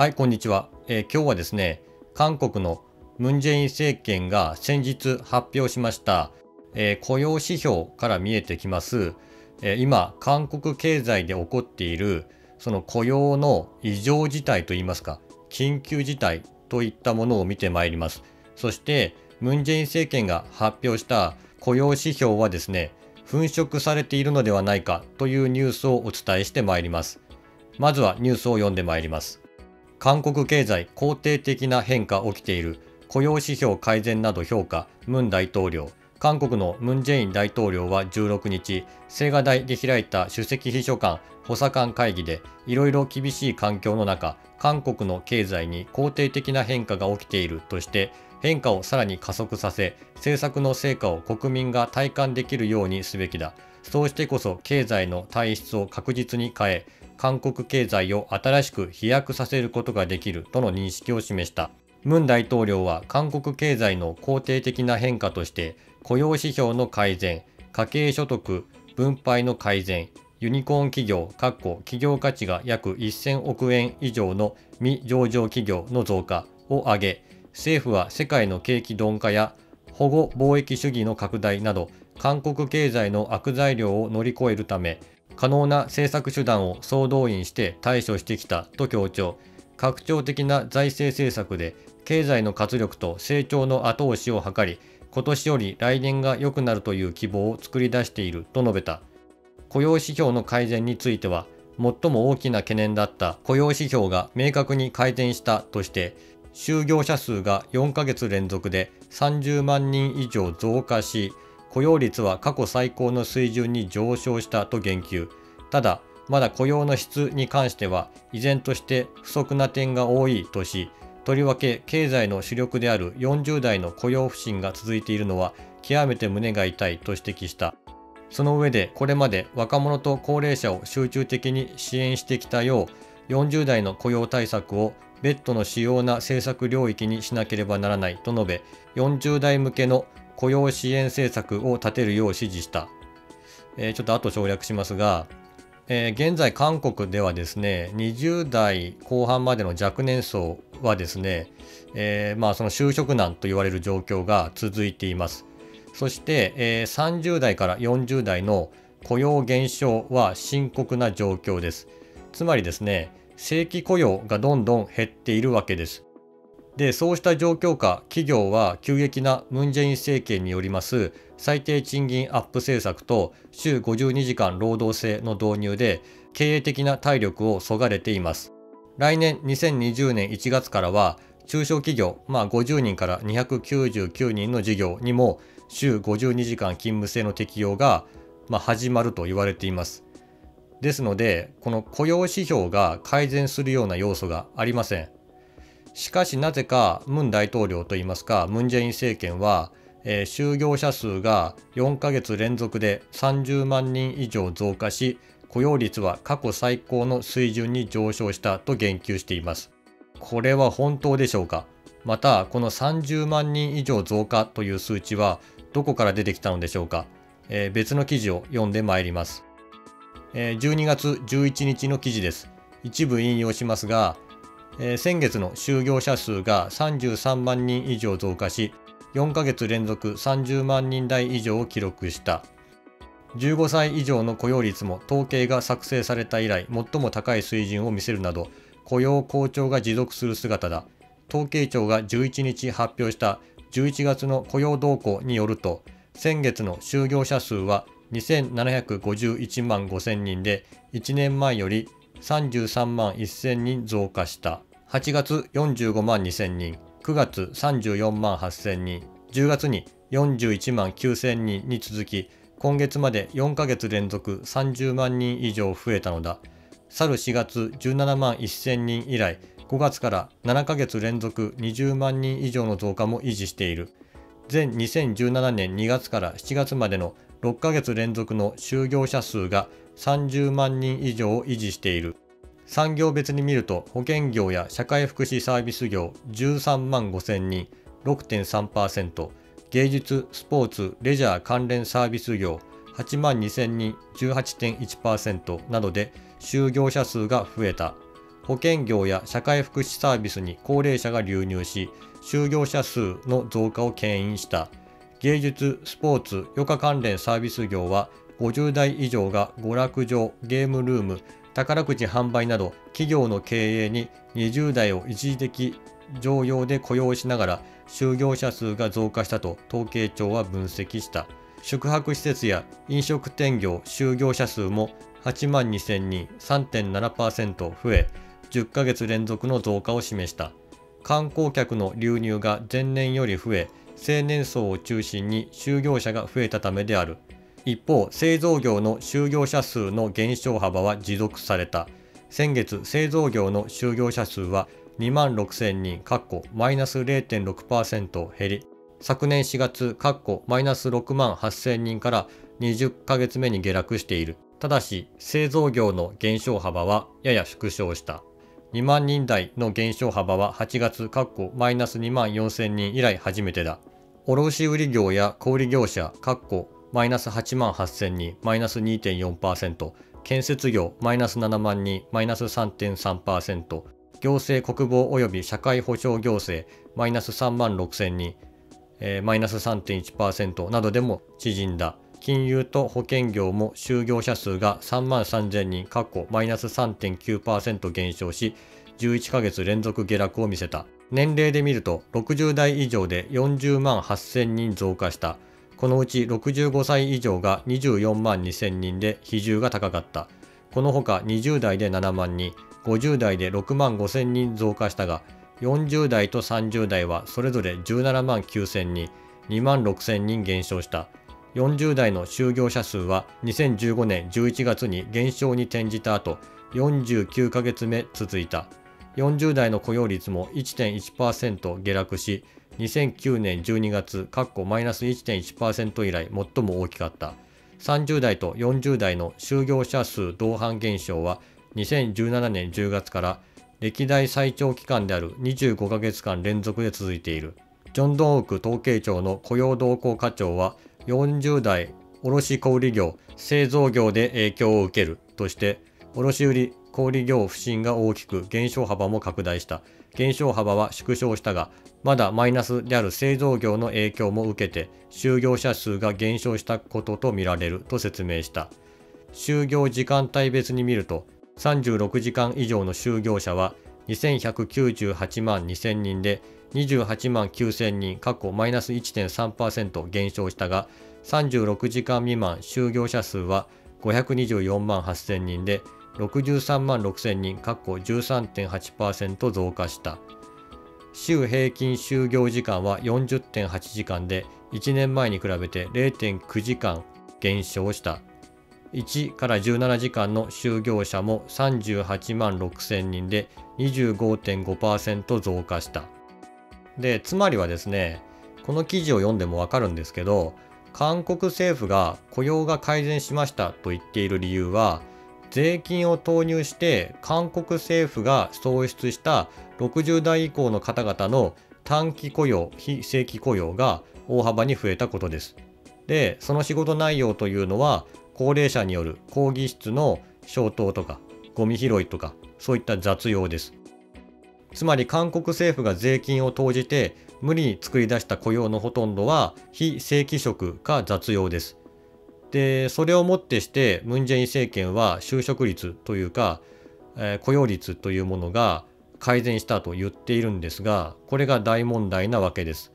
はい、こんにちは、えー、今日はですね、韓国のムン・ジェイン政権が先日発表しました、えー、雇用指標から見えてきます、えー、今、韓国経済で起こっているその雇用の異常事態といいますか、緊急事態といったものを見てまいります。そして、ムン・ジェイン政権が発表した雇用指標はですね、粉飾されているのではないかというニュースをお伝えしてまいります。まずはニュースを読んでまいります。韓国経済肯定的な変化起きている。雇用指標改善など評価。ムン大統領。韓国のムン・ジェイン大統領は16日青瓦台で開いた首席秘書官補佐官会議でいろいろ厳しい環境の中韓国の経済に肯定的な変化が起きているとして変化をさらに加速させ政策の成果を国民が体感できるようにすべきだ。そうしてこそ経済の体質を確実に変え韓国経済を新しく飛躍させることができるとの認識を示した。ムン大統領は韓国経済の肯定的な変化として雇用指標の改善、家計所得、分配の改善、ユニコーン企業、企業価値が約1000億円以上の未上場企業の増加を挙げ、政府は世界の景気鈍化や保護貿易主義の拡大など、韓国経済の悪材料を乗り越えるため、可能な政策手段を総動員して対処してきたと強調。拡張的な財政政策で経済の活力と成長の後押しを図り今年より来年が良くなるという希望を作り出していると述べた。雇用指標の改善については最も大きな懸念だった。雇用指標が明確に改善したとして就業者数が4ヶ月連続で30万人以上増加し雇用率は過去最高の水準に上昇したと言及。ただ、まだ雇用の質に関しては依然として不足な点が多いとし、とりわけ経済の主力である40代の雇用不振が続いているのは極めて胸が痛いと指摘した。その上でこれまで若者と高齢者を集中的に支援してきたよう40代の雇用対策を別途の主要な政策領域にしなければならないと述べ40代向けの雇用支援政策を立てるよう指示した。えー、ちょっと後省略しますが、えー、現在韓国ではですね、20代後半までの若年層はですね、えー、まあその就職難と言われる状況が続いています。そして、えー、30代から40代の雇用減少は深刻な状況です。つまりですね、正規雇用がどんどん減っているわけです。でそうした状況下企業は急激なムン・ジェイン政権によります最低賃金アップ政策と週52時間労働制の導入で経営的な体力をそがれています。来年2020年1月からは中小企業、まあ、50人から299人の事業にも週52時間勤務制の適用が、まあ、始まると言われています。ですのでこの雇用指標が改善するような要素がありません。しかしなぜかムン大統領といいますかムン・ジェイン政権は、えー、就業者数が4ヶ月連続で30万人以上増加し雇用率は過去最高の水準に上昇したと言及しています。これは本当でしょうか？またこの30万人以上増加という数値はどこから出てきたのでしょうか、えー、別の記事を読んでまいります、えー、12月11日の記事です。一部引用しますが先月の就業者数が33万人以上増加し、4ヶ月連続30万人台以上を記録した。15歳以上の雇用率も統計が作成された以来最も高い水準を見せるなど雇用好調が持続する姿だ。統計庁が11日発表した11月の雇用動向によると先月の就業者数は2751万5000人で1年前より33万1000人増加した。8月45万2000人、9月34万8000人、10月に41万9000人に続き、今月まで4ヶ月連続30万人以上増えたのだ。去る4月17万1000人以来、5月から7ヶ月連続20万人以上の増加も維持している。前2017年2月から7月までの6ヶ月連続の就業者数が30万人以上を維持している。産業別に見ると保険業や社会福祉サービス業13万5000人6.3%芸術スポーツレジャー関連サービス業8万2000人18.1%などで就業者数が増えた保険業や社会福祉サービスに高齢者が流入し、就業者数の増加を牽引した。芸術、スポーツ、余暇関連サービス業は50代以上が娯楽場、ゲームルーム、宝くじ販売など企業の経営に20代を一時的常用で雇用しながら就業者数が増加したと統計庁は分析した。宿泊施設や飲食店業就業者数も8万2000人3.7%増え10ヶ月連続の増加を示した観光客の流入が前年より増え青年層を中心に就業者が増えたためである一方製造業の就業者数の減少幅は持続された。先月製造業の就業者数は2万6000人マイナス0.6%減り昨年4月マイナス6万8000人から20ヶ月目に下落している。ただし製造業の減少幅はやや縮小した。2万人台の減少幅は8月マイナス2万4000人以来初めてだ。卸売業や小売業者マイナス8万8000人マイナス2.4%建設業マイナス7万人マイナス3.3%行政国防及び社会保障行政マイナス3万6000人、えー、マイナス3.1%などでも縮んだ金融と保険業も就業者数が3万3000人、過去マイナス3.9%減少し、11ヶ月連続下落を見せた。年齢で見ると、60代以上で40万8000人増加した。このうち65歳以上が24万2000人で比重が高かった。このほか20代で7万人、50代で6万5000人増加したが、40代と30代はそれぞれ17万9000人、2万6000人減少した。40代の就業者数は2015年11月に減少に転じた後、49ヶ月目続いた。40代の雇用率も1.1%下落し、2009年12月、マイナス1.1%以来最も大きかった。30代と40代の就業者数同伴減少は2017年10月から歴代最長期間である25ヶ月間連続で続いている。ジョン・ドンオーク統計庁の雇用動向課長は40代卸小売業製造業で影響を受けるとして卸売小売業不振が大きく減少幅も拡大した減少幅は縮小したがまだマイナスである製造業の影響も受けて就業者数が減少したこととみられると説明した。就業時間帯別に見ると36時間以上の就業者は2198万2000人で28万9000人、過去マイナス1.3%減少したが、36時間未満就業者数は524万8000人で、63万6000人、過去13.8%増加した。週平均就業時間は40.8時間で、1年前に比べて0.9時間減少した。1から17時間の就業者も38万6000人で25.5%増加した。で、つまりはですね、この記事を読んでもわかるんですけど、韓国政府が雇用が改善しましたと言っている理由は、税金を投入して韓国政府が創出した60代以降の方々の短期雇用、非正規雇用が大幅に増えたことです。で、その仕事内容というのは、高齢者による講義室の消灯とか、ゴミ拾いとか、そういった雑用です。つまり韓国政府が税金を投じて無理に作り出した雇用のほとんどは非正規職か雑用です。で、それをもってしてムン・ジェイン政権は就職率というか、えー、雇用率というものが改善したと言っているんですが、これが大問題なわけです。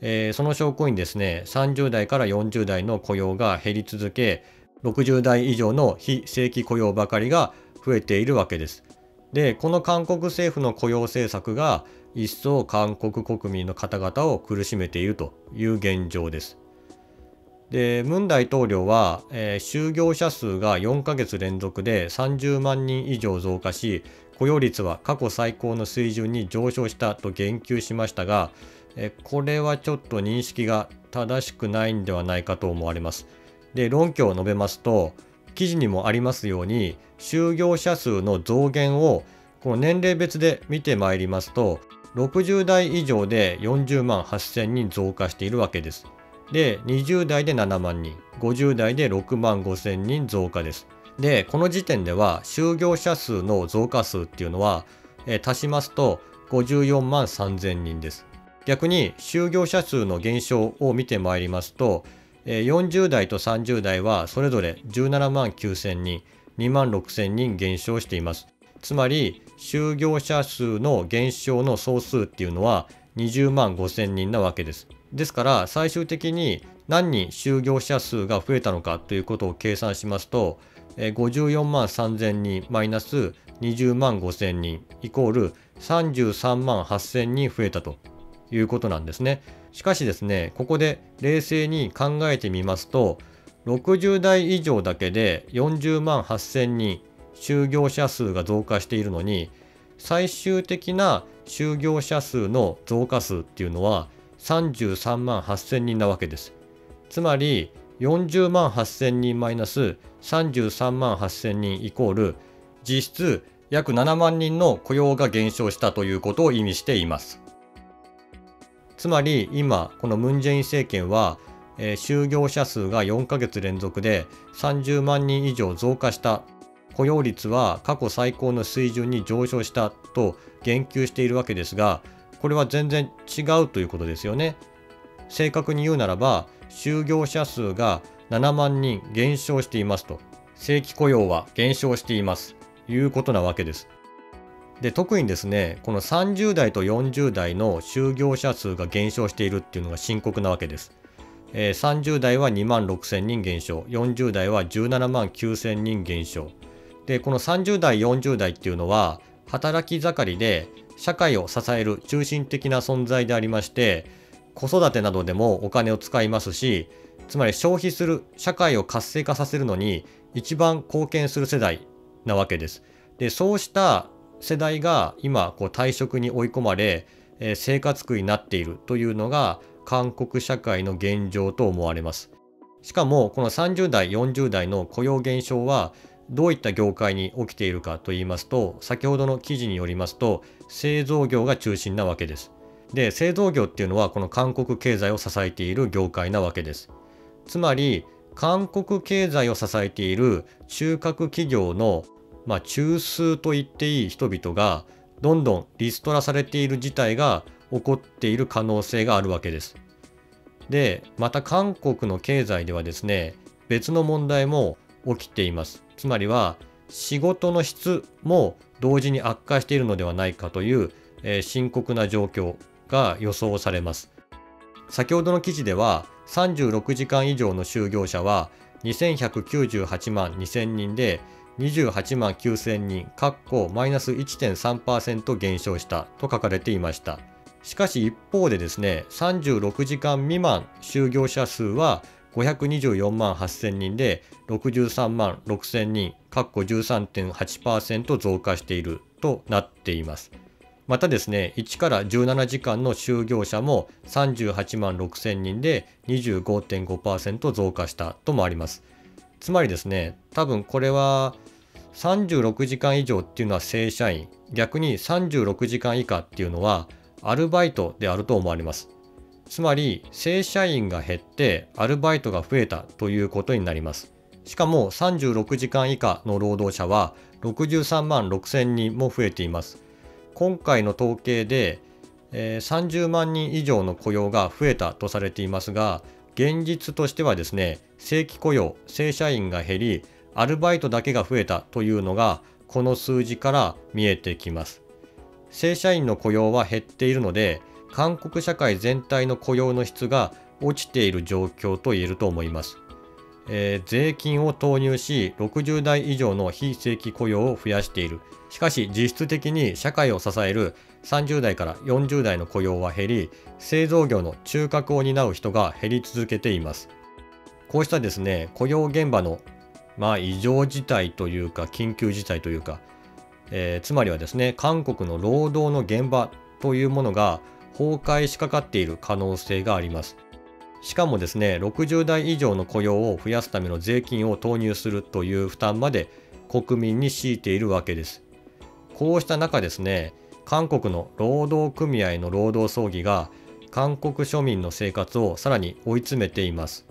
えー、その証拠にですね、30代から40代の雇用が減り続け、60代以上の非正規雇用ばかりが増えているわけです。で、この韓国政府の雇用政策が一層韓国国民の方々を苦しめているという現状です。で、ムン大統領は、えー、就業者数が4ヶ月連続で30万人以上増加し、雇用率は過去最高の水準に上昇したと言及しましたが、えこれはちょっと認識が正しくないんではないかと思われます。で、論拠を述べますと、記事にもありますように就業者数の増減をこの年齢別で見てまいりますと60代以上で40万8000人増加しているわけです。で20代で7万人50代で6万5000人増加です。でこの時点では就業者数の増加数っていうのは、え足しますと54万3千人です。逆に就業者数の減少を見てまいりますと40代と30代はそれぞれ17万9000人2万6000人減少しています。つまり就業者数の減少の総数っていうのは20万5000人なわけです。ですから最終的に何人就業者数が増えたのかということを計算しますと54万3000人マイナス20万5000人イコール33万8000人増えたということなんですね。しかしですね、ここで冷静に考えてみますと、60代以上だけで40万8000人就業者数が増加しているのに、最終的な就業者数の増加数っていうのは33万8000人なわけです。つまり40万8000人マイナス33万8000人イコール実質約7万人の雇用が減少したということを意味しています。つまり今このムン・ジェイン政権は、えー、就業者数が4ヶ月連続で30万人以上増加した雇用率は過去最高の水準に上昇したと言及しているわけですがこれは全然違うということですよね。正確に言うならば就業者数が7万人減少していますと正規雇用は減少していますいうことなわけです。で特にですねこの30代と40代の就業者数が減少しているっていうのが深刻なわけです。えー、30代は2万6千人減少40代は17万9千人減少でこの30代40代っていうのは働き盛りで社会を支える中心的な存在でありまして子育てなどでもお金を使いますしつまり消費する社会を活性化させるのに一番貢献する世代なわけです。でそうした世代が今こう退職に追い込まれ、えー、生活苦になっているというのが韓国社会の現状と思われます。しかもこの30代40代の雇用減少はどういった業界に起きているかと言いますと先ほどの記事によりますと製造業が中心なわけです。で製造業っていうのはこの韓国経済を支えている業界なわけです。つまり韓国経済を支えている中核企業のまあ、中枢と言っていい人々がどんどんリストラされている事態が起こっている可能性があるわけです。で、また韓国の経済ではですね、別の問題も起きています。つまりは仕事の質も同時に悪化しているのではないかという、えー、深刻な状況が予想されます。先ほどの記事では36時間以上の就業者は2198万2000人で28万9000人、括弧マイナス1.3%減少したと書かれていました。しかし一方でですね、36時間未満就業者数は524万8000人で63万6000人、括弧13.8%増加しているとなっています。またですね、1から17時間の就業者も38万6000人で25.5%増加したともあります。つまりですね、多分これは36時間以上っていうのは正社員、逆に36時間以下っていうのはアルバイトであると思われます。つまり正社員が減ってアルバイトが増えたということになります。しかも36時間以下の労働者は63万6千人も増えています。今回の統計で、えー、30万人以上の雇用が増えたとされていますが、現実としてはですね、正規雇用、正社員が減り、アルバイトだけが増えたというのがこの数字から見えてきます。正社員の雇用は減っているので、韓国社会全体の雇用の質が落ちている状況と言えると思います。えー、税金を投入し60代以上の非正規雇用を増やしている。しかし実質的に社会を支える30代から40代の雇用は減り、製造業の中核を担う人が減り続けています。こうしたですね、雇用現場のまあ異常事態というか緊急事態というか、えー、つまりはですね韓国の労働の現場というものが崩壊しかかっている可能性があります。しかもですね60代以上の雇用を増やすための税金を投入するという負担まで国民に強いているわけです。こうした中ですね韓国の労働組合の労働争議が韓国庶民の生活をさらに追い詰めています。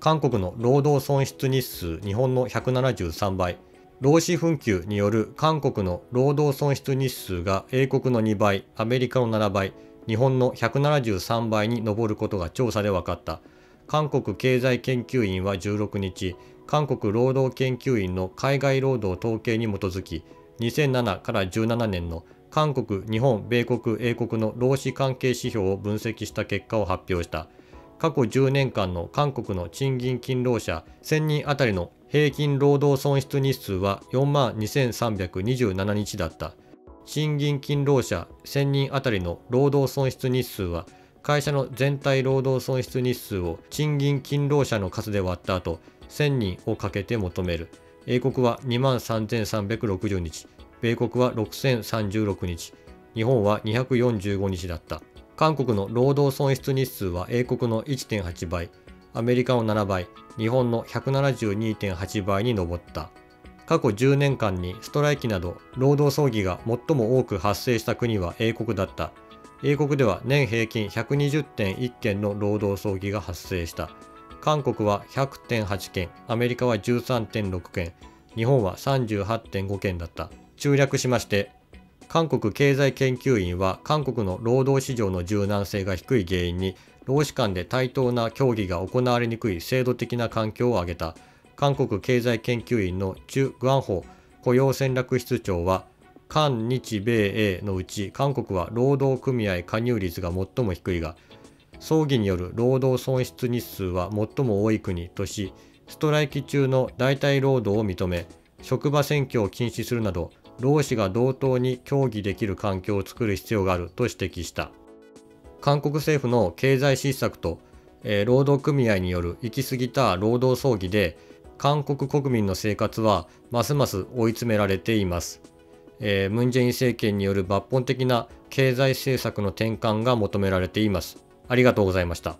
韓国の労働損失日数日本の173倍労使紛糾による韓国の労働損失日数が英国の2倍アメリカの7倍日本の173倍に上ることが調査で分かった。韓国経済研究院は16日韓国労働研究院の海外労働統計に基づき2007から17年の韓国、日本、米国、英国の労使関係指標を分析した結果を発表した。過去10年間の韓国の賃金勤労者1000人あたりの平均労働損失日数は4万2327日だった。賃金勤労者1000人あたりの労働損失日数は会社の全体労働損失日数を賃金勤労者の数で割った後1000人をかけて求める。英国は2万3360日米国は6036日日本は245日だった。韓国の労働損失日数は英国の1.8倍アメリカの7倍日本の172.8倍に上った。過去10年間にストライキなど労働争議が最も多く発生した国は英国だった。英国では年平均120.1件の労働争議が発生した。韓国は100.8件アメリカは13.6件日本は38.5件だった。中略しまして韓国経済研究院は韓国の労働市場の柔軟性が低い原因に労使間で対等な協議が行われにくい制度的な環境を挙げた。韓国経済研究院のチュ・グアンホ雇用戦略室長は韓日米英のうち韓国は労働組合加入率が最も低いが葬儀による労働損失日数は最も多い国としストライキ中の代替労働を認め職場選挙を禁止するなど労使が同等に協議できる環境を作る必要があると指摘した。韓国政府の経済失策と、えー、労働組合による行き過ぎた労働争議で韓国国民の生活はますます追い詰められています、えー、ムン・ジェイン政権による抜本的な経済政策の転換が求められています。ありがとうございました。